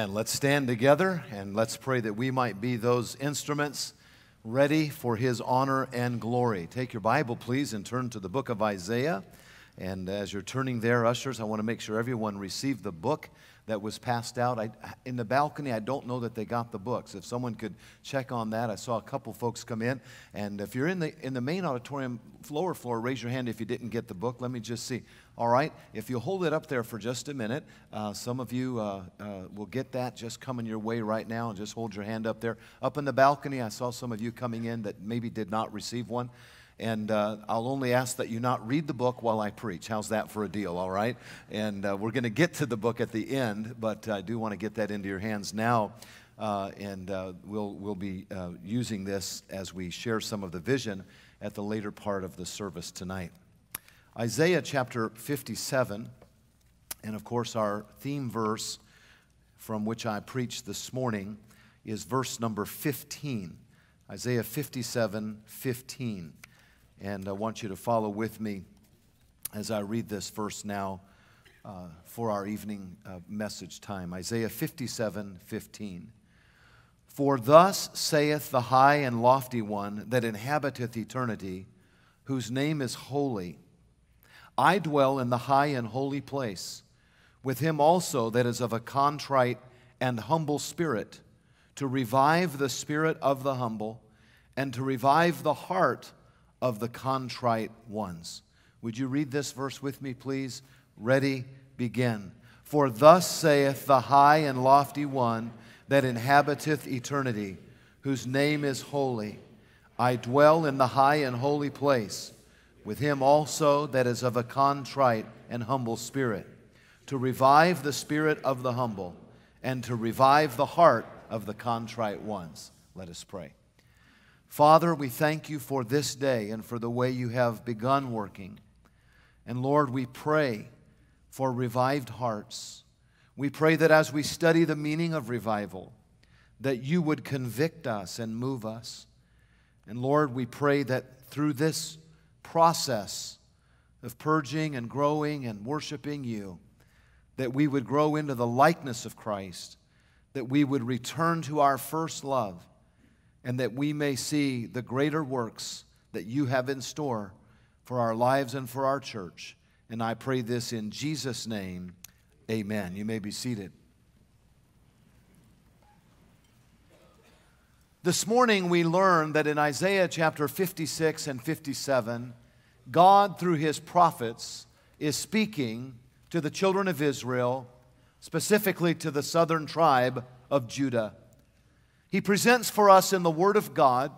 And let's stand together and let's pray that we might be those instruments ready for his honor and glory. Take your Bible, please, and turn to the book of Isaiah. And as you're turning there, ushers, I want to make sure everyone received the book that was passed out. I, in the balcony, I don't know that they got the books. If someone could check on that, I saw a couple folks come in. And if you're in the, in the main auditorium, lower floor, raise your hand if you didn't get the book. Let me just see. All right, if you hold it up there for just a minute, uh, some of you uh, uh, will get that just coming your way right now, and just hold your hand up there. Up in the balcony, I saw some of you coming in that maybe did not receive one. And uh, I'll only ask that you not read the book while I preach. How's that for a deal, all right? And uh, we're going to get to the book at the end, but I do want to get that into your hands now. Uh, and we'll, we'll be using this as we share some of the vision at the later part of the service tonight. Isaiah chapter 57, and of course, our theme verse from which I preached this morning is verse number 15. Isaiah 57 15. And I want you to follow with me as I read this verse now uh, for our evening uh, message time. Isaiah 57 15. For thus saith the high and lofty one that inhabiteth eternity, whose name is holy. I dwell in the high and holy place, with him also that is of a contrite and humble spirit, to revive the spirit of the humble and to revive the heart of the contrite ones. Would you read this verse with me, please? Ready, begin. For thus saith the high and lofty one that inhabiteth eternity, whose name is holy. I dwell in the high and holy place with him also that is of a contrite and humble spirit, to revive the spirit of the humble, and to revive the heart of the contrite ones. Let us pray. Father, we thank you for this day and for the way you have begun working. And Lord, we pray for revived hearts. We pray that as we study the meaning of revival, that you would convict us and move us. And Lord, we pray that through this process of purging and growing and worshiping you, that we would grow into the likeness of Christ, that we would return to our first love, and that we may see the greater works that you have in store for our lives and for our church. And I pray this in Jesus' name. Amen. You may be seated. This morning we learned that in Isaiah chapter 56 and 57, God, through his prophets, is speaking to the children of Israel, specifically to the southern tribe of Judah. He presents for us in the Word of God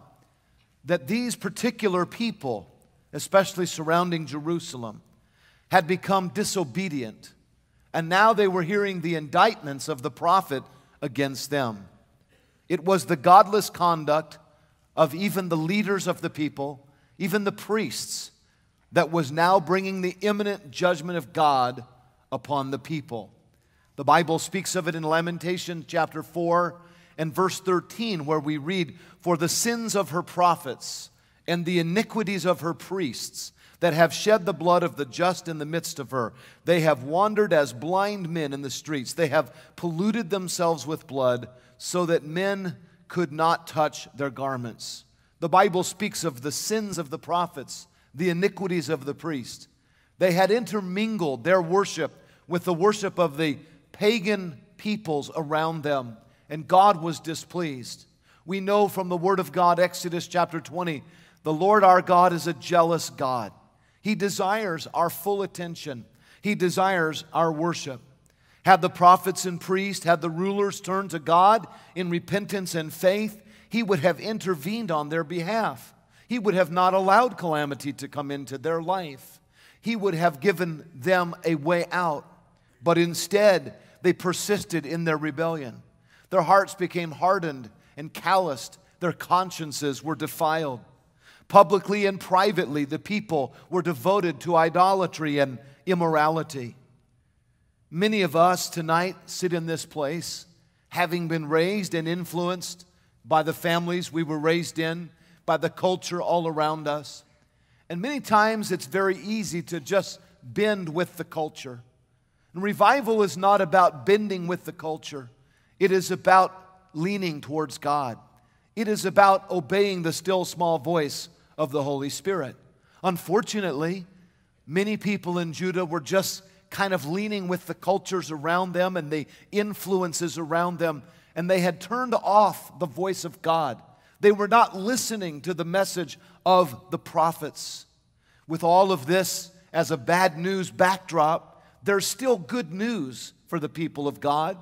that these particular people, especially surrounding Jerusalem, had become disobedient, and now they were hearing the indictments of the prophet against them. It was the godless conduct of even the leaders of the people, even the priests, that was now bringing the imminent judgment of God upon the people. The Bible speaks of it in Lamentation chapter 4 and verse 13, where we read, For the sins of her prophets and the iniquities of her priests that have shed the blood of the just in the midst of her, they have wandered as blind men in the streets. They have polluted themselves with blood so that men could not touch their garments. The Bible speaks of the sins of the prophets, the iniquities of the priest. They had intermingled their worship with the worship of the pagan peoples around them, and God was displeased. We know from the Word of God, Exodus chapter 20, the Lord our God is a jealous God. He desires our full attention, He desires our worship. Had the prophets and priests, had the rulers turned to God in repentance and faith, He would have intervened on their behalf. He would have not allowed calamity to come into their life. He would have given them a way out. But instead, they persisted in their rebellion. Their hearts became hardened and calloused, their consciences were defiled. Publicly and privately, the people were devoted to idolatry and immorality. Many of us tonight sit in this place having been raised and influenced by the families we were raised in, by the culture all around us. And many times it's very easy to just bend with the culture. And revival is not about bending with the culture, It is about leaning towards God. It is about obeying the still small voice of the Holy Spirit. Unfortunately, many people in Judah were just kind of leaning with the cultures around them and the influences around them, and they had turned off the voice of God. They were not listening to the message of the prophets. With all of this as a bad news backdrop, there's still good news for the people of God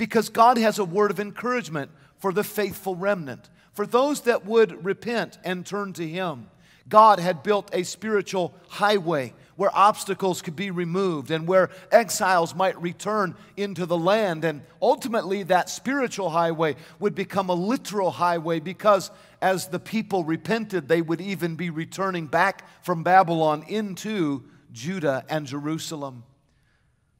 because God has a word of encouragement for the faithful remnant, for those that would repent and turn to Him. God had built a spiritual highway where obstacles could be removed and where exiles might return into the land. And ultimately, that spiritual highway would become a literal highway because as the people repented, they would even be returning back from Babylon into Judah and Jerusalem.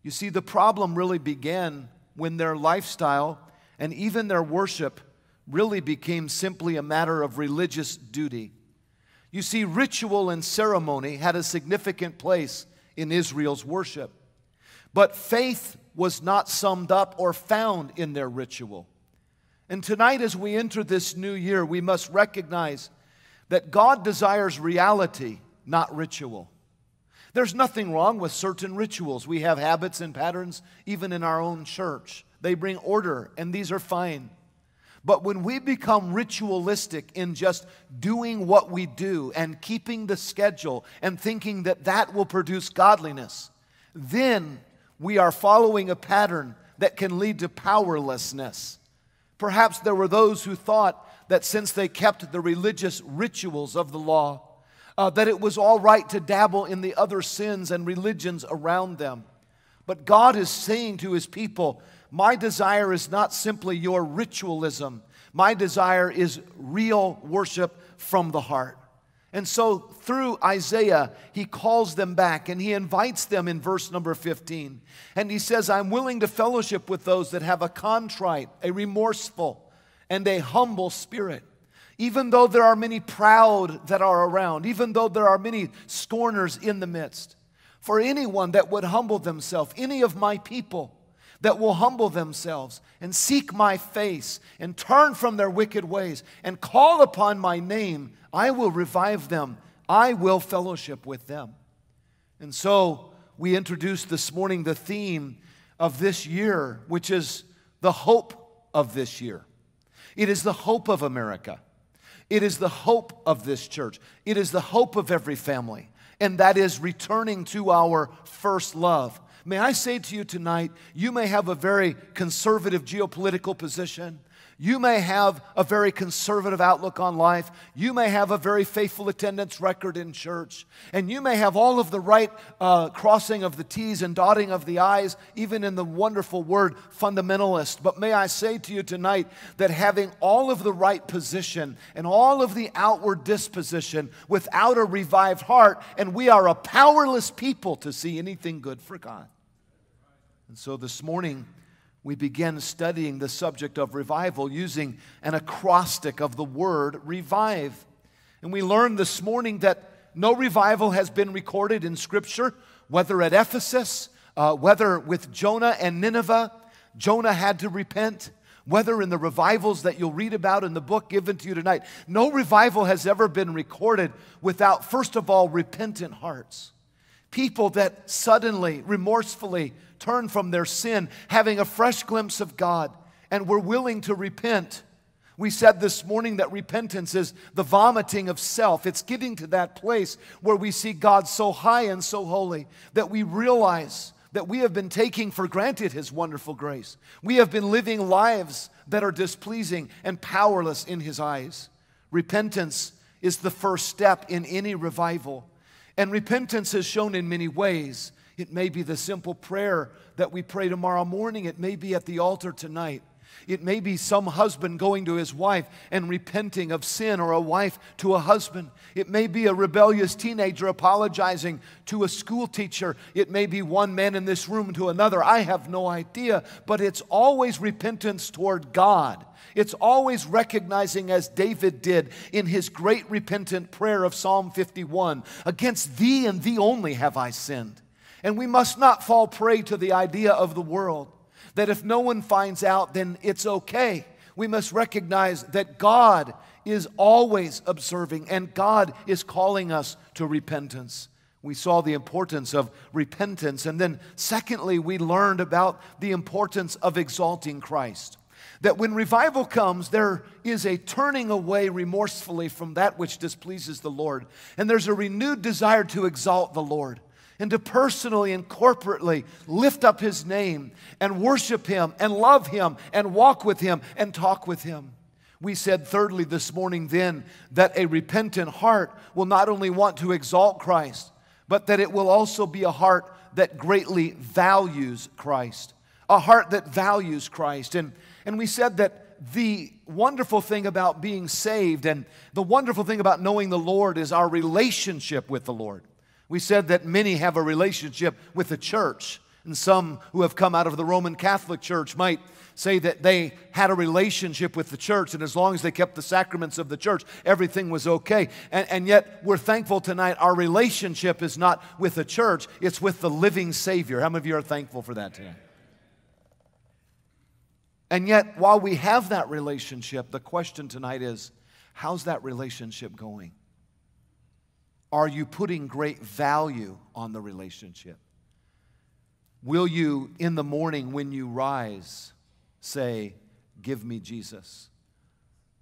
You see, the problem really began when their lifestyle and even their worship really became simply a matter of religious duty. You see, ritual and ceremony had a significant place in Israel's worship, but faith was not summed up or found in their ritual. And tonight, as we enter this new year, we must recognize that God desires reality, not ritual. There's nothing wrong with certain rituals. We have habits and patterns even in our own church. They bring order, and these are fine. But when we become ritualistic in just doing what we do and keeping the schedule and thinking that that will produce godliness, then we are following a pattern that can lead to powerlessness. Perhaps there were those who thought that since they kept the religious rituals of the law, uh, that it was all right to dabble in the other sins and religions around them. But God is saying to his people, my desire is not simply your ritualism. My desire is real worship from the heart. And so through Isaiah, he calls them back and he invites them in verse number 15. And he says, I'm willing to fellowship with those that have a contrite, a remorseful, and a humble spirit. Even though there are many proud that are around, even though there are many scorners in the midst, for anyone that would humble themselves, any of my people, that will humble themselves and seek my face and turn from their wicked ways and call upon my name, I will revive them. I will fellowship with them. And so we introduced this morning the theme of this year, which is the hope of this year. It is the hope of America. It is the hope of this church. It is the hope of every family. And that is returning to our first love May I say to you tonight, you may have a very conservative geopolitical position. You may have a very conservative outlook on life. You may have a very faithful attendance record in church. And you may have all of the right uh, crossing of the T's and dotting of the I's, even in the wonderful word fundamentalist. But may I say to you tonight that having all of the right position and all of the outward disposition without a revived heart, and we are a powerless people to see anything good for God. And so this morning, we begin studying the subject of revival using an acrostic of the word revive. And we learned this morning that no revival has been recorded in Scripture, whether at Ephesus, uh, whether with Jonah and Nineveh. Jonah had to repent. Whether in the revivals that you'll read about in the book given to you tonight, no revival has ever been recorded without, first of all, repentant hearts. People that suddenly, remorsefully turn from their sin, having a fresh glimpse of God, and we're willing to repent. We said this morning that repentance is the vomiting of self. It's getting to that place where we see God so high and so holy that we realize that we have been taking for granted His wonderful grace. We have been living lives that are displeasing and powerless in His eyes. Repentance is the first step in any revival. And repentance is shown in many ways. It may be the simple prayer that we pray tomorrow morning. It may be at the altar tonight. It may be some husband going to his wife and repenting of sin, or a wife to a husband. It may be a rebellious teenager apologizing to a school teacher. It may be one man in this room to another. I have no idea, but it's always repentance toward God. It's always recognizing, as David did in his great repentant prayer of Psalm 51 Against thee and thee only have I sinned. And we must not fall prey to the idea of the world That if no one finds out, then it's okay. We must recognize that God is always observing and God is calling us to repentance. We saw the importance of repentance. And then, secondly, we learned about the importance of exalting Christ. That when revival comes, there is a turning away remorsefully from that which displeases the Lord. And there's a renewed desire to exalt the Lord and to personally and corporately lift up His name and worship Him and love Him and walk with Him and talk with Him. We said, thirdly, this morning, then, that a repentant heart will not only want to exalt Christ, but that it will also be a heart that greatly values Christ. A heart that values Christ. And, and we said that the wonderful thing about being saved and the wonderful thing about knowing the Lord is our relationship with the Lord. We said that many have a relationship with the church, and some who have come out of the Roman Catholic Church might say that they had a relationship with the church, and as long as they kept the sacraments of the church, everything was okay. And, and yet, we're thankful tonight our relationship is not with the church, it's with the living Savior. How many of you are thankful for that tonight? And yet, while we have that relationship, the question tonight is how's that relationship going? Are you putting great value on the relationship? Will you, in the morning when you rise, say, Give me Jesus?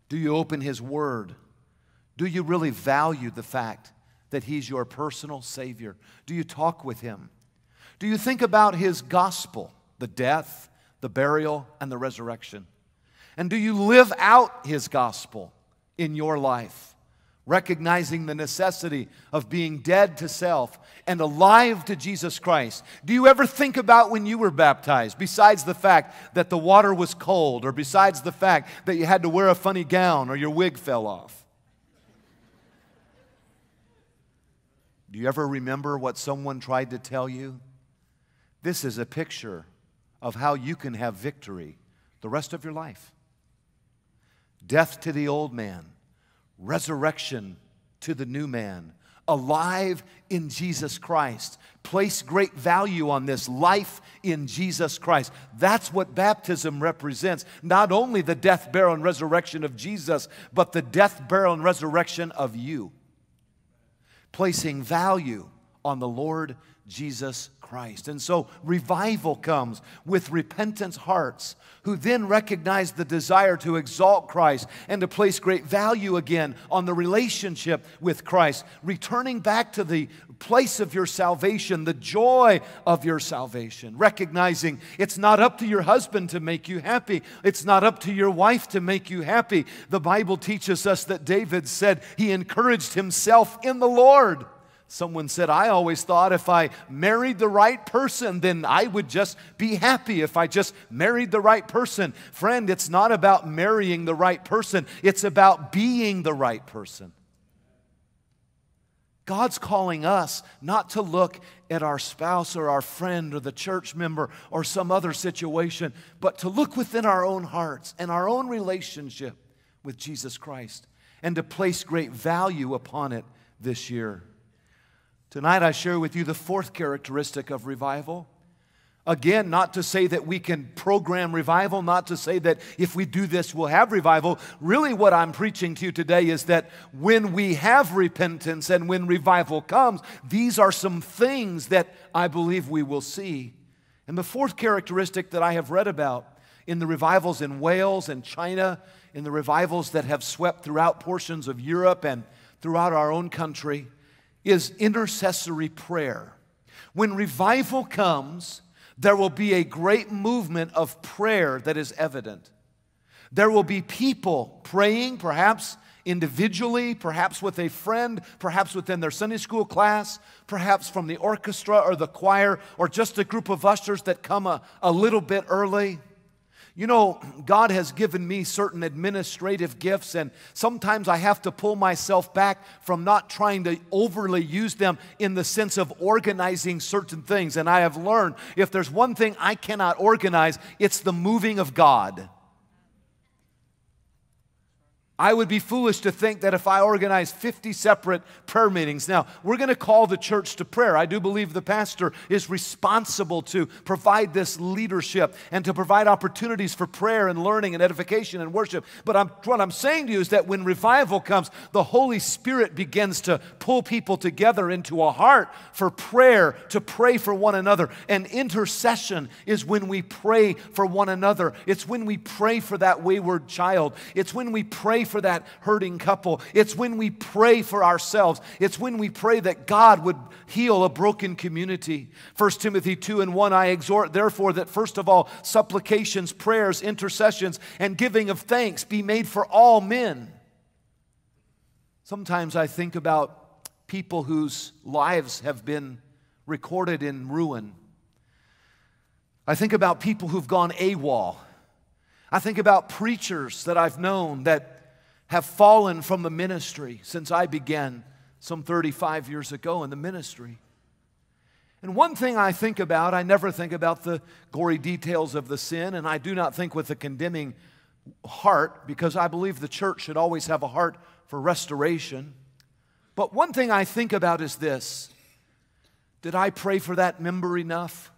Do you open His Word? Do you really value the fact that He's your personal Savior? Do you talk with Him? Do you think about His gospel, the death, the burial, and the resurrection? And do you live out His gospel in your life? recognizing the necessity of being dead to self and alive to Jesus Christ. Do you ever think about when you were baptized, besides the fact that the water was cold, or besides the fact that you had to wear a funny gown or your wig fell off? Do you ever remember what someone tried to tell you? This is a picture of how you can have victory the rest of your life. Death to the old man resurrection to the new man, alive in Jesus Christ. Place great value on this life in Jesus Christ. That's what baptism represents. Not only the death, burial, and resurrection of Jesus, but the death, burial, and resurrection of you. Placing value on the Lord Jesus Christ. And so revival comes with repentant hearts who then recognize the desire to exalt Christ and to place great value again on the relationship with Christ, returning back to the place of your salvation, the joy of your salvation, recognizing it's not up to your husband to make you happy, it's not up to your wife to make you happy. The Bible teaches us that David said he encouraged himself in the Lord. Someone said, I always thought if I married the right person, then I would just be happy if I just married the right person. Friend, it's not about marrying the right person, it's about being the right person. God's calling us not to look at our spouse or our friend or the church member or some other situation, but to look within our own hearts and our own relationship with Jesus Christ and to place great value upon it this year. Tonight, I share with you the fourth characteristic of revival. Again, not to say that we can program revival, not to say that if we do this, we'll have revival. Really, what I'm preaching to you today is that when we have repentance and when revival comes, these are some things that I believe we will see. And the fourth characteristic that I have read about in the revivals in Wales and China, in the revivals that have swept throughout portions of Europe and throughout our own country, is intercessory prayer. When revival comes, there will be a great movement of prayer that is evident. There will be people praying, perhaps individually, perhaps with a friend, perhaps within their Sunday school class, perhaps from the orchestra or the choir, or just a group of ushers that come a, a little bit early. You know, God has given me certain administrative gifts, and sometimes I have to pull myself back from not trying to overly use them in the sense of organizing certain things. And I have learned if there's one thing I cannot organize, it's the moving of God. I would be foolish to think that if I organize 50 separate prayer meetings. Now, we're going to call the church to prayer. I do believe the pastor is responsible to provide this leadership and to provide opportunities for prayer and learning and edification and worship. But I'm, what I'm saying to you is that when revival comes, the Holy Spirit begins to pull people together into a heart for prayer, to pray for one another. And intercession is when we pray for one another. It's when we pray for that wayward child. It's when we pray for that hurting couple. It's when we pray for ourselves. It's when we pray that God would heal a broken community. 1 Timothy 2 and 1 I exhort, therefore, that first of all, supplications, prayers, intercessions, and giving of thanks be made for all men. Sometimes I think about people whose lives have been recorded in ruin. I think about people who've gone AWOL. I think about preachers that I've known that have fallen from the ministry since I began some 35 years ago in the ministry. And one thing I think about, I never think about the gory details of the sin, and I do not think with a condemning heart because I believe the church should always have a heart for restoration. But one thing I think about is this Did I pray for that member enough?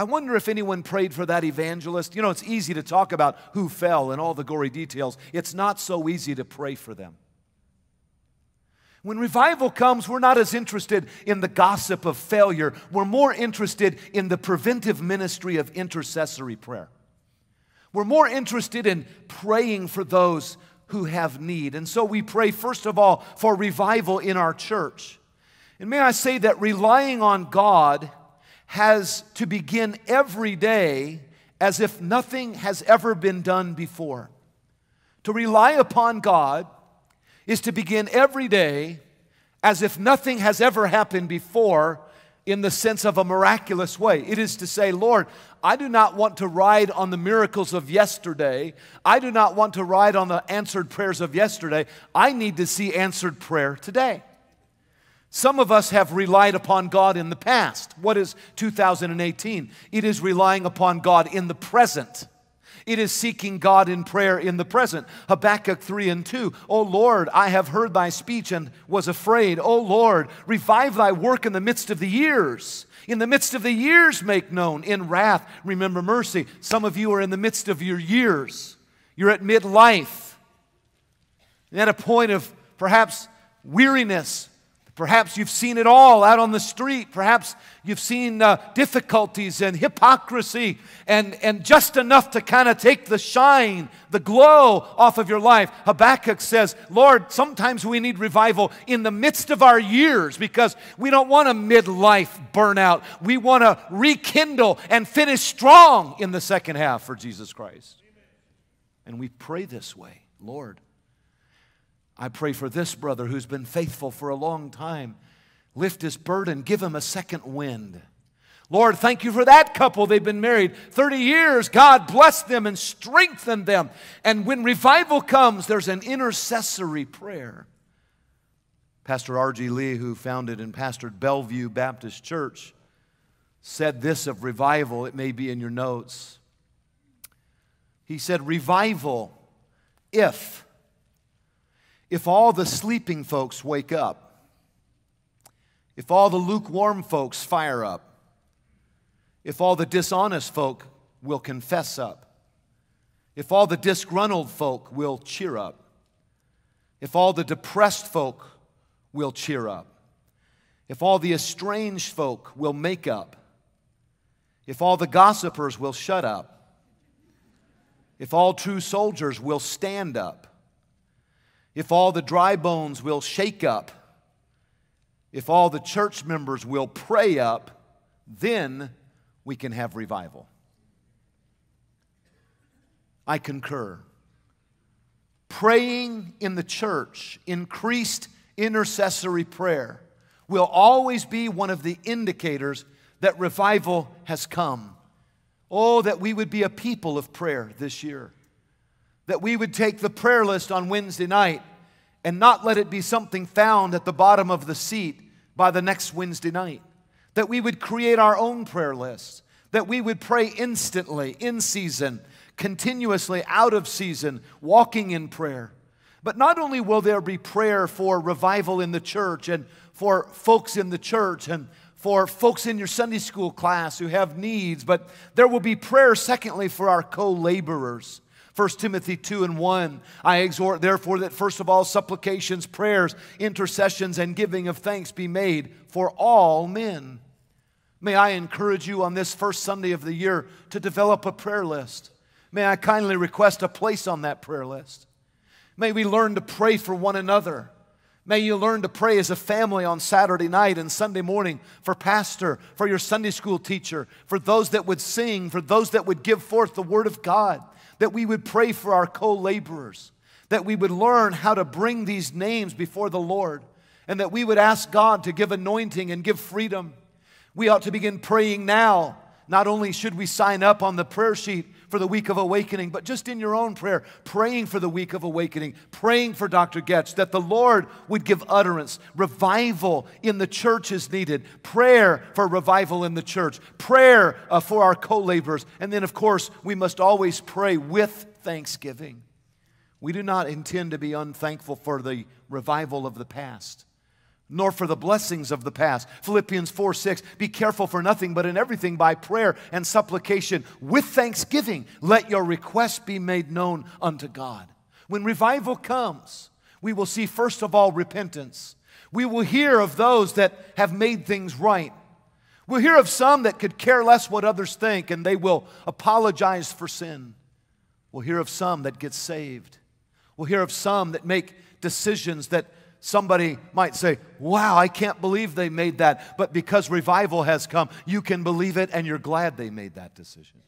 I wonder if anyone prayed for that evangelist. You know, it's easy to talk about who fell and all the gory details. It's not so easy to pray for them. When revival comes, we're not as interested in the gossip of failure. We're more interested in the preventive ministry of intercessory prayer. We're more interested in praying for those who have need. And so we pray, first of all, for revival in our church. And may I say that relying on God has to begin every day as if nothing has ever been done before. To rely upon God is to begin every day as if nothing has ever happened before in the sense of a miraculous way. It is to say, Lord, I do not want to ride on the miracles of yesterday. I do not want to ride on the answered prayers of yesterday. I need to see answered prayer today. Some of us have relied upon God in the past. What is 2018? It is relying upon God in the present. It is seeking God in prayer in the present. Habakkuk 3 and 2. O Lord, I have heard thy speech and was afraid. O Lord, revive thy work in the midst of the years. In the midst of the years, make known. In wrath, remember mercy. Some of you are in the midst of your years. You're at midlife. At a point of perhaps weariness, Perhaps you've seen it all out on the street. Perhaps you've seen uh, difficulties and hypocrisy and, and just enough to kind of take the shine, the glow off of your life. Habakkuk says, Lord, sometimes we need revival in the midst of our years because we don't want a midlife burnout. We want to rekindle and finish strong in the second half for Jesus Christ. And we pray this way Lord, I pray for this brother who's been faithful for a long time. Lift his burden, give him a second wind. Lord, thank you for that couple. They've been married 30 years. God bless them and strengthen them. And when revival comes, there's an intercessory prayer. Pastor R.G. Lee, who founded and pastored Bellevue Baptist Church, said this of revival. It may be in your notes. He said, Revival, if if all the sleeping folks wake up, if all the lukewarm folks fire up, if all the dishonest folk will confess up, if all the disgruntled folk will cheer up, if all the depressed folk will cheer up, if all the estranged folk will make up, if all the gossipers will shut up, if all true soldiers will stand up, if all the dry bones will shake up, if all the church members will pray up, then we can have revival. I concur. Praying in the church, increased intercessory prayer, will always be one of the indicators that revival has come. Oh, that we would be a people of prayer this year that we would take the prayer list on Wednesday night and not let it be something found at the bottom of the seat by the next Wednesday night. That we would create our own prayer list. that we would pray instantly, in season, continuously, out of season, walking in prayer. But not only will there be prayer for revival in the church and for folks in the church and for folks in your Sunday school class who have needs, but there will be prayer, secondly, for our co laborers. 1 Timothy 2 and 1. I exhort, therefore, that first of all, supplications, prayers, intercessions, and giving of thanks be made for all men. May I encourage you on this first Sunday of the year to develop a prayer list. May I kindly request a place on that prayer list. May we learn to pray for one another. May you learn to pray as a family on Saturday night and Sunday morning for pastor, for your Sunday school teacher, for those that would sing, for those that would give forth the word of God, that we would pray for our co laborers, that we would learn how to bring these names before the Lord, and that we would ask God to give anointing and give freedom. We ought to begin praying now. Not only should we sign up on the prayer sheet for the week of awakening, but just in your own prayer, praying for the week of awakening, praying for Dr. Getz, that the Lord would give utterance. Revival in the church is needed. Prayer for revival in the church. Prayer uh, for our co laborers. And then, of course, we must always pray with thanksgiving. We do not intend to be unthankful for the revival of the past nor for the blessings of the past. Philippians 4 6, be careful for nothing, but in everything by prayer and supplication with thanksgiving, let your requests be made known unto God. When revival comes, we will see first of all repentance. We will hear of those that have made things right. We'll hear of some that could care less what others think and they will apologize for sin. We'll hear of some that get saved. We'll hear of some that make decisions that somebody might say, Wow, I can't believe they made that. But because revival has come, you can believe it and you're glad they made that decision.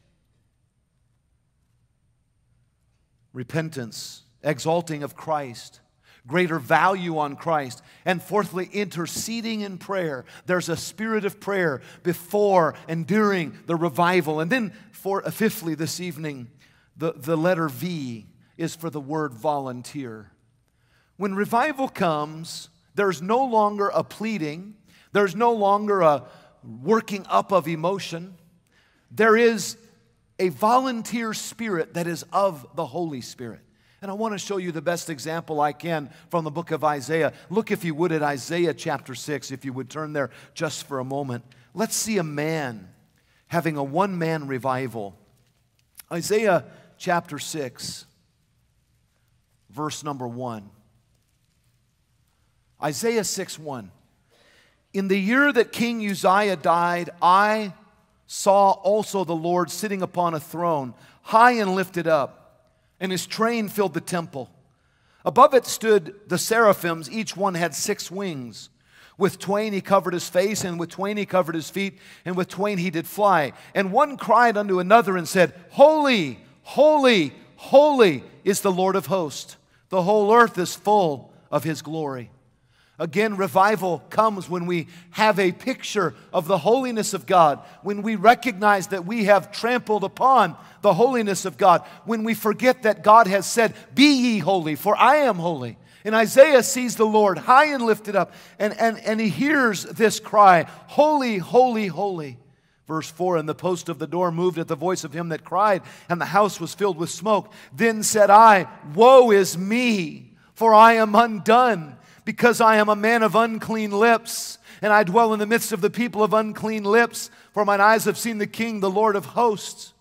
Repentance, exalting of Christ, greater value on Christ. And fourthly, interceding in prayer. There's a spirit of prayer before and during the revival. And then, for, uh, fifthly, this evening, the, the letter V is for the word volunteer. When revival comes, there's no longer a pleading, there's no longer a working up of emotion. There is a volunteer spirit that is of the Holy Spirit. And I want to show you the best example I can from the book of Isaiah. Look, if you would, at Isaiah chapter 6, if you would turn there just for a moment. Let's see a man having a one man revival. Isaiah chapter 6, verse number 1. Isaiah 6 1. In the year that King Uzziah died, I saw also the Lord sitting upon a throne, high and lifted up, and his train filled the temple. Above it stood the seraphims, each one had six wings. With twain he covered his face, and with twain he covered his feet, and with twain he did fly. And one cried unto another and said, Holy, holy, holy is the Lord of hosts. The whole earth is full of his glory. Again, revival comes when we have a picture of the holiness of God, when we recognize that we have trampled upon the holiness of God, when we forget that God has said, Be ye holy, for I am holy. And Isaiah sees the Lord high and lifted up, and, and, and he hears this cry, Holy, holy, holy. Verse 4 And the post of the door moved at the voice of him that cried, and the house was filled with smoke. Then said I, Woe is me, for I am undone because I am a man of unclean lips, and I dwell in the midst of the people of unclean lips, for mine eyes have seen the King, the Lord of hosts.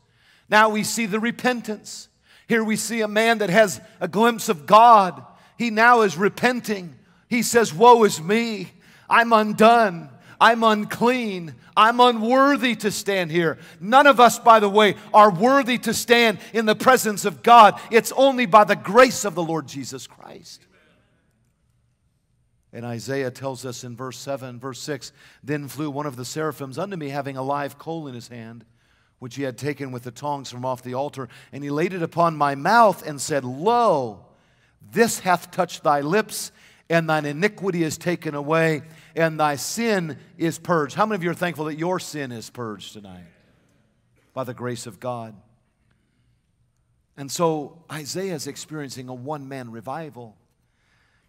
Now we see the repentance. Here we see a man that has a glimpse of God. He now is repenting. He says, Woe is me. I'm undone. I'm unclean. I'm unworthy to stand here. None of us, by the way, are worthy to stand in the presence of God. It's only by the grace of the Lord Jesus Christ. And Isaiah tells us in verse 7, verse 6 Then flew one of the seraphims unto me, having a live coal in his hand, which he had taken with the tongs from off the altar. And he laid it upon my mouth and said, Lo, this hath touched thy lips, and thine iniquity is taken away, and thy sin is purged. How many of you are thankful that your sin is purged tonight? By the grace of God. And so Isaiah is experiencing a one man revival.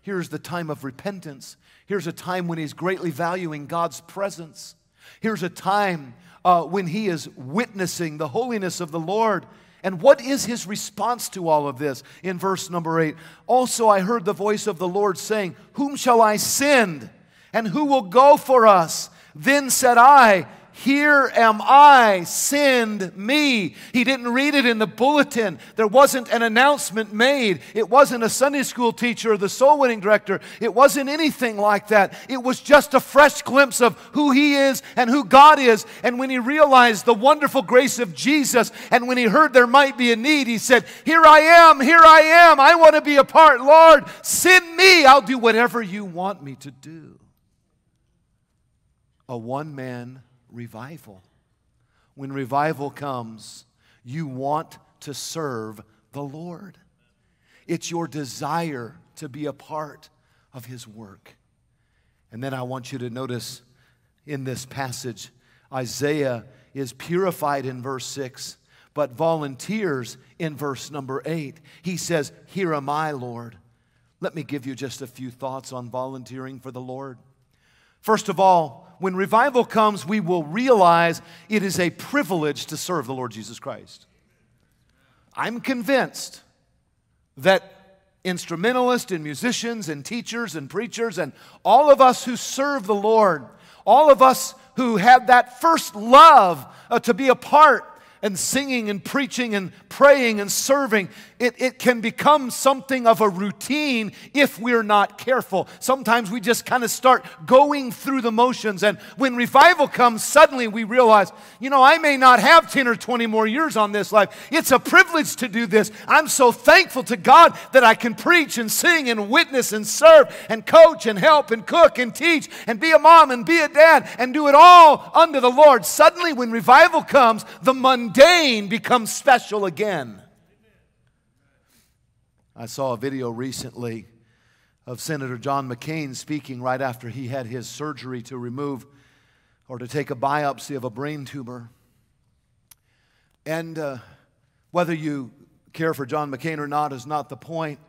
Here's the time of repentance. Here's a time when he's greatly valuing God's presence. Here's a time uh, when he is witnessing the holiness of the Lord. And what is his response to all of this? In verse number eight, also I heard the voice of the Lord saying, Whom shall I send? And who will go for us? Then said I, here am I, send me. He didn't read it in the bulletin. There wasn't an announcement made. It wasn't a Sunday school teacher or the soul winning director. It wasn't anything like that. It was just a fresh glimpse of who he is and who God is. And when he realized the wonderful grace of Jesus and when he heard there might be a need, he said, Here I am, here I am. I want to be a part. Lord, send me. I'll do whatever you want me to do. A one man revival. When revival comes, you want to serve the Lord. It's your desire to be a part of His work. And then I want you to notice in this passage, Isaiah is purified in verse 6, but volunteers in verse number 8. He says, Here am I, Lord. Let me give you just a few thoughts on volunteering for the Lord. First of all, when revival comes, we will realize it is a privilege to serve the Lord Jesus Christ. I'm convinced that instrumentalists and musicians and teachers and preachers and all of us who serve the Lord, all of us who have that first love uh, to be a part and singing and preaching and praying and serving, it, it can become something of a routine if we're not careful. Sometimes we just kind of start going through the motions. And when revival comes, suddenly we realize, you know, I may not have 10 or 20 more years on this life. It's a privilege to do this. I'm so thankful to God that I can preach and sing and witness and serve and coach and help and cook and teach and be a mom and be a dad and do it all under the Lord. Suddenly, when revival comes, the mundane becomes special again. I saw a video recently of Senator John McCain speaking right after he had his surgery to remove or to take a biopsy of a brain tumor. And uh, whether you care for John McCain or not is not the point.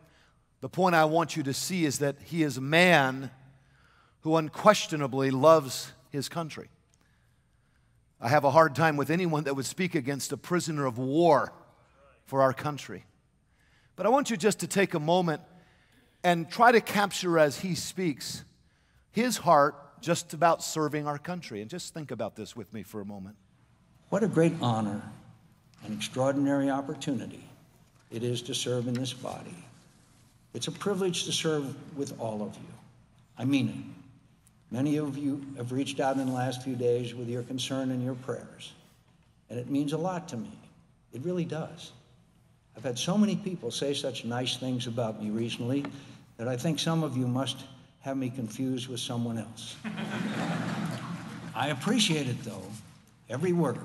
The point I want you to see is that he is a man who unquestionably loves his country. I have a hard time with anyone that would speak against a prisoner of war for our country. But I want you just to take a moment and try to capture as he speaks his heart just about serving our country. And just think about this with me for a moment. What a great honor and extraordinary opportunity it is to serve in this body. It's a privilege to serve with all of you. I mean it. Many of you have reached out in the last few days with your concern and your prayers, and it means a lot to me. It really does. I've had so many people say such nice things about me recently that I think some of you must have me confused with someone else. I appreciate it, though, every word,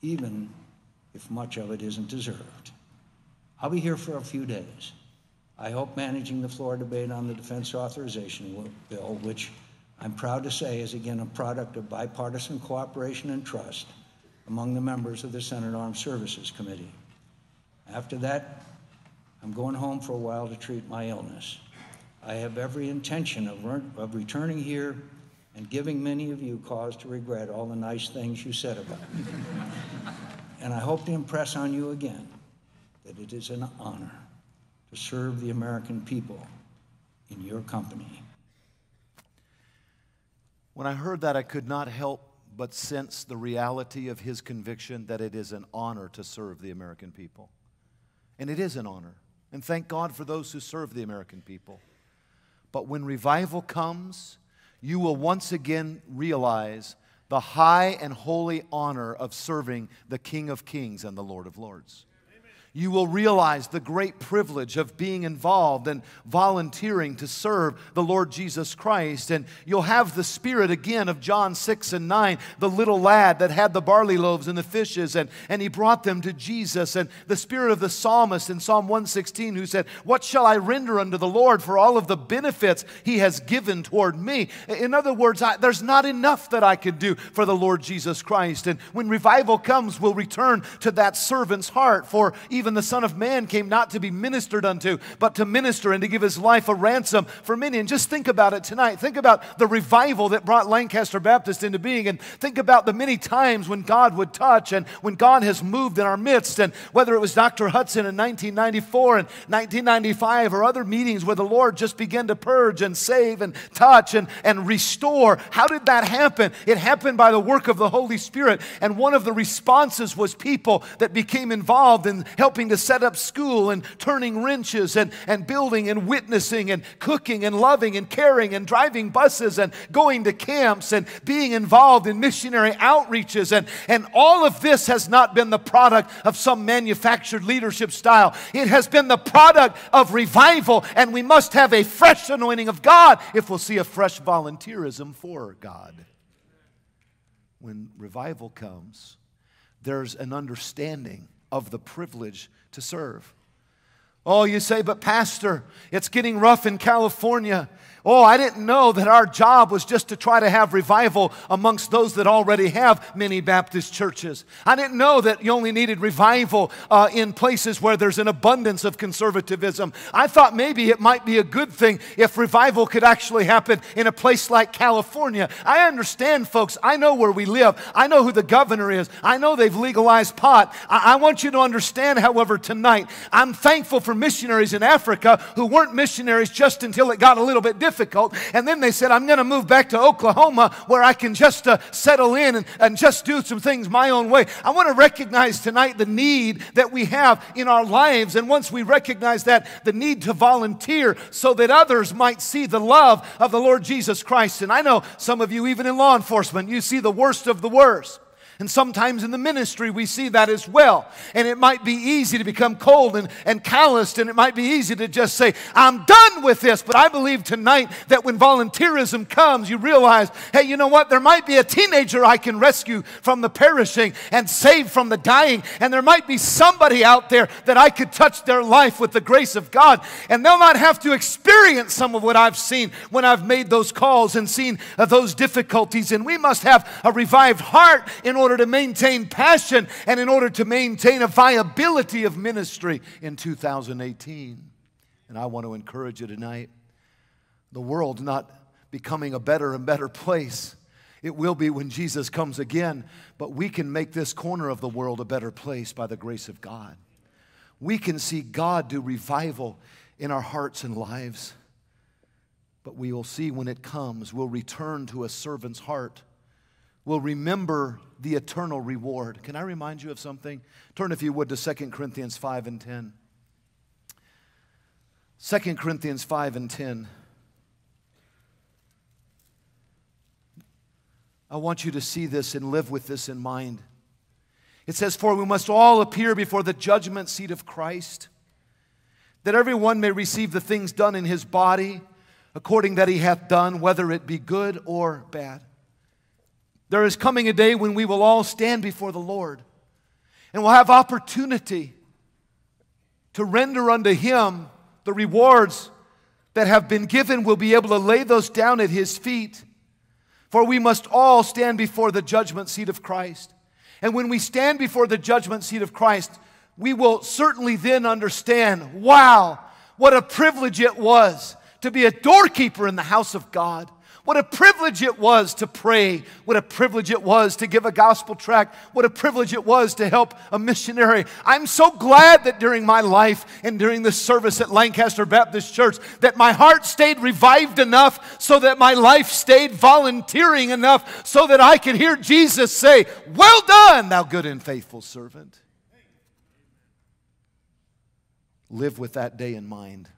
even if much of it isn't deserved. I'll be here for a few days. I hope managing the floor debate on the defense authorization bill, which I'm proud to say is again a product of bipartisan cooperation and trust among the members of the Senate Armed Services Committee. After that, I'm going home for a while to treat my illness. I have every intention of, of returning here and giving many of you cause to regret all the nice things you said about me. and I hope to impress on you again that it is an honor to serve the American people in your company. When I heard that, I could not help but sense the reality of his conviction that it is an honor to serve the American people. And it is an honor. And thank God for those who serve the American people. But when revival comes, you will once again realize the high and holy honor of serving the King of Kings and the Lord of Lords you will realize the great privilege of being involved and volunteering to serve the Lord Jesus Christ. And you'll have the spirit again of John 6 and 9, the little lad that had the barley loaves and the fishes, and, and he brought them to Jesus. And the spirit of the psalmist in Psalm 116 who said, What shall I render unto the Lord for all of the benefits he has given toward me? In other words, I, there's not enough that I could do for the Lord Jesus Christ. And when revival comes, we'll return to that servant's heart for even even the Son of Man came not to be ministered unto, but to minister and to give his life a ransom for many. And just think about it tonight. Think about the revival that brought Lancaster Baptist into being, and think about the many times when God would touch and when God has moved in our midst. And whether it was Dr. Hudson in 1994 and 1995 or other meetings where the Lord just began to purge and save and touch and, and restore. How did that happen? It happened by the work of the Holy Spirit. And one of the responses was people that became involved in helping to set up school and turning wrenches and, and building and witnessing and cooking and loving and caring and driving buses and going to camps and being involved in missionary outreaches. And, and all of this has not been the product of some manufactured leadership style. It has been the product of revival, and we must have a fresh anointing of God if we'll see a fresh volunteerism for God. When revival comes, there's an understanding of the privilege to serve. Oh, you say, but Pastor, it's getting rough in California. Oh, I didn't know that our job was just to try to have revival amongst those that already have many Baptist churches. I didn't know that you only needed revival uh, in places where there's an abundance of conservatism. I thought maybe it might be a good thing if revival could actually happen in a place like California. I understand, folks. I know where we live. I know who the governor is. I know they've legalized pot. I, I want you to understand, however, tonight, I'm thankful for missionaries in Africa who weren't missionaries just until it got a little bit different difficult. And then they said, I'm going to move back to Oklahoma where I can just uh, settle in and, and just do some things my own way. I want to recognize tonight the need that we have in our lives. And once we recognize that, the need to volunteer so that others might see the love of the Lord Jesus Christ. And I know some of you, even in law enforcement, you see the worst of the worst. And sometimes in the ministry, we see that as well. And it might be easy to become cold and, and calloused, and it might be easy to just say, I'm done with this. But I believe tonight that when volunteerism comes, you realize, hey, you know what? There might be a teenager I can rescue from the perishing and save from the dying. And there might be somebody out there that I could touch their life with the grace of God. And they'll not have to experience some of what I've seen when I've made those calls and seen uh, those difficulties. And we must have a revived heart in order order to maintain passion and in order to maintain a viability of ministry in 2018. And I want to encourage you tonight the world's not becoming a better and better place. It will be when Jesus comes again, but we can make this corner of the world a better place by the grace of God. We can see God do revival in our hearts and lives. But we will see when it comes, we'll return to a servant's heart will remember the eternal reward. Can I remind you of something? Turn, if you would, to 2 Corinthians 5 and 10. 2 Corinthians 5 and 10. I want you to see this and live with this in mind. It says, For we must all appear before the judgment seat of Christ, that everyone may receive the things done in his body according that he hath done, whether it be good or bad. There is coming a day when we will all stand before the Lord and we'll have opportunity to render unto Him the rewards that have been given. We'll be able to lay those down at His feet. For we must all stand before the judgment seat of Christ. And when we stand before the judgment seat of Christ, we will certainly then understand wow, what a privilege it was to be a doorkeeper in the house of God. What a privilege it was to pray. What a privilege it was to give a gospel tract. What a privilege it was to help a missionary. I'm so glad that during my life and during the service at Lancaster Baptist Church that my heart stayed revived enough so that my life stayed volunteering enough so that I could hear Jesus say, "Well done, thou good and faithful servant." Live with that day in mind.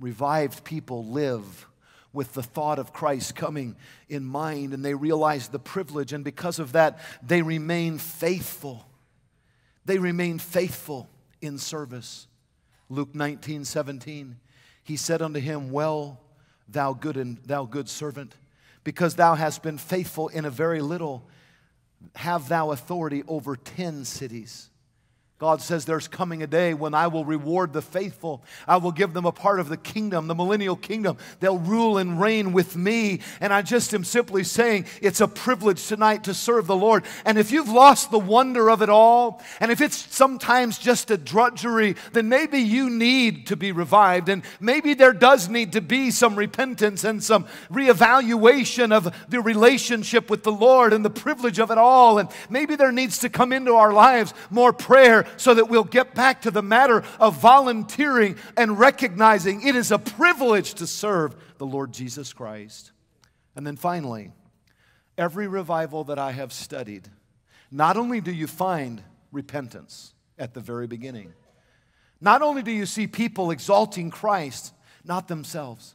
Revived people live with the thought of Christ coming in mind, and they realize the privilege, and because of that, they remain faithful. They remain faithful in service. Luke 19, 17, he said unto him, Well, thou good and thou good servant, because thou hast been faithful in a very little, have thou authority over ten cities. God says there's coming a day when I will reward the faithful. I will give them a part of the kingdom, the millennial kingdom. They'll rule and reign with me. And I just am simply saying it's a privilege tonight to serve the Lord. And if you've lost the wonder of it all, and if it's sometimes just a drudgery, then maybe you need to be revived. And maybe there does need to be some repentance and some reevaluation of the relationship with the Lord and the privilege of it all. And maybe there needs to come into our lives more prayer so that we'll get back to the matter of volunteering and recognizing it is a privilege to serve the Lord Jesus Christ. And then finally, every revival that I have studied, not only do you find repentance at the very beginning, not only do you see people exalting Christ, not themselves,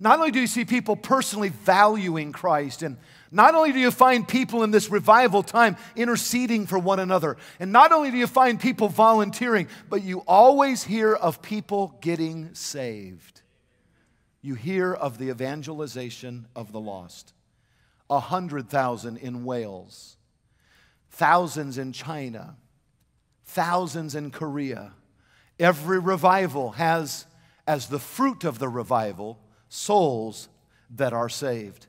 not only do you see people personally valuing Christ and not only do you find people in this revival time interceding for one another, and not only do you find people volunteering, but you always hear of people getting saved. You hear of the evangelization of the lost. A hundred thousand in Wales, thousands in China, thousands in Korea. Every revival has, as the fruit of the revival, souls that are saved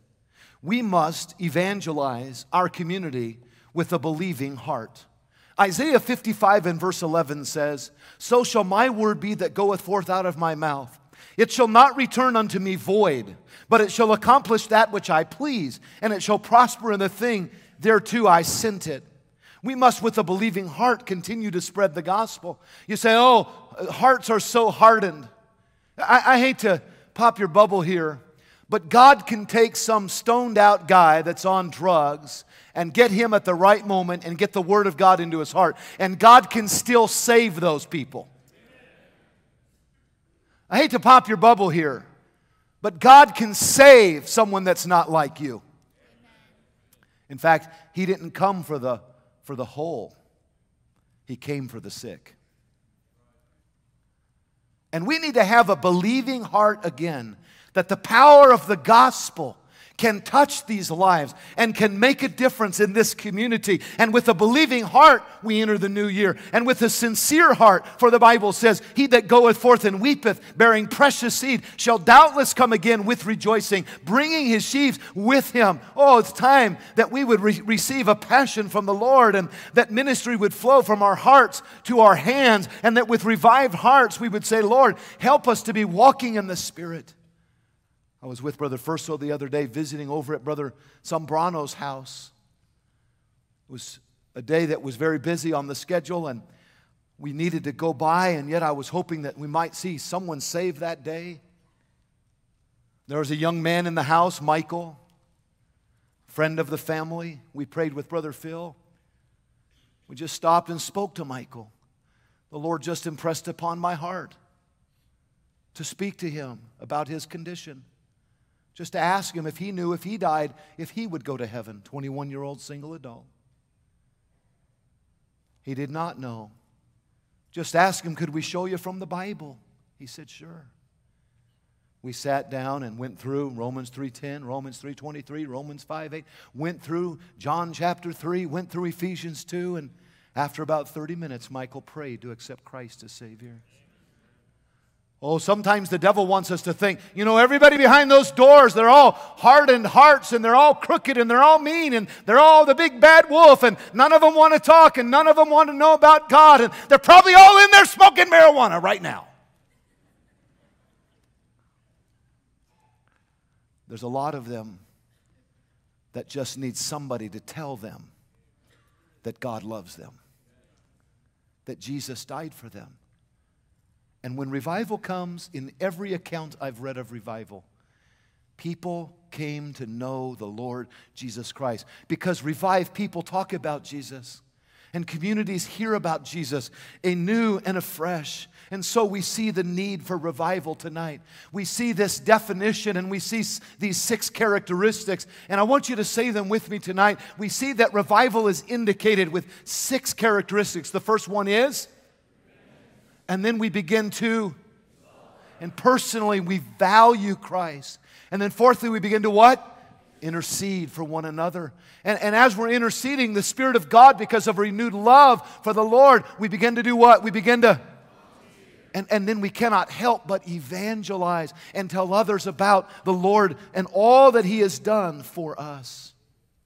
we must evangelize our community with a believing heart. Isaiah 55 and verse 11 says, So shall my word be that goeth forth out of my mouth. It shall not return unto me void, but it shall accomplish that which I please, and it shall prosper in the thing thereto I sent it. We must, with a believing heart, continue to spread the gospel. You say, Oh, hearts are so hardened. I, I hate to pop your bubble here, but God can take some stoned out guy that's on drugs and get him at the right moment and get the Word of God into his heart. And God can still save those people. I hate to pop your bubble here, but God can save someone that's not like you. In fact, He didn't come for the, for the whole, He came for the sick. And we need to have a believing heart again that the power of the gospel can touch these lives and can make a difference in this community. And with a believing heart, we enter the new year. And with a sincere heart, for the Bible says, He that goeth forth and weepeth, bearing precious seed, shall doubtless come again with rejoicing, bringing his sheaves with him. Oh, it's time that we would re- receive a passion from the Lord and that ministry would flow from our hearts to our hands, and that with revived hearts, we would say, Lord, help us to be walking in the Spirit. I was with Brother Furso the other day visiting over at Brother Sombrano's house. It was a day that was very busy on the schedule, and we needed to go by, and yet I was hoping that we might see someone saved that day. There was a young man in the house, Michael, friend of the family. We prayed with Brother Phil. We just stopped and spoke to Michael. The Lord just impressed upon my heart to speak to him about his condition. Just to ask him if he knew if he died, if he would go to heaven. 21 year old single adult. He did not know. Just ask him, could we show you from the Bible? He said, sure. We sat down and went through Romans 3:10, Romans 3:23, Romans 5:8, went through John chapter 3, went through Ephesians 2 and after about 30 minutes Michael prayed to accept Christ as savior. Oh, sometimes the devil wants us to think, you know, everybody behind those doors, they're all hardened hearts and they're all crooked and they're all mean and they're all the big bad wolf and none of them want to talk and none of them want to know about God and they're probably all in there smoking marijuana right now. There's a lot of them that just need somebody to tell them that God loves them, that Jesus died for them and when revival comes, in every account I've read of revival, people came to know the Lord Jesus Christ. Because revived people talk about Jesus, and communities hear about Jesus anew and afresh. And so we see the need for revival tonight. We see this definition and we see these six characteristics. And I want you to say them with me tonight. We see that revival is indicated with six characteristics. The first one is and then we begin to, and personally, we value Christ. And then fourthly, we begin to what? intercede for one another. And, and as we're interceding, the Spirit of God, because of renewed love for the Lord, we begin to do what? We begin to. And, and then we cannot help but evangelize and tell others about the Lord and all that He has done for us.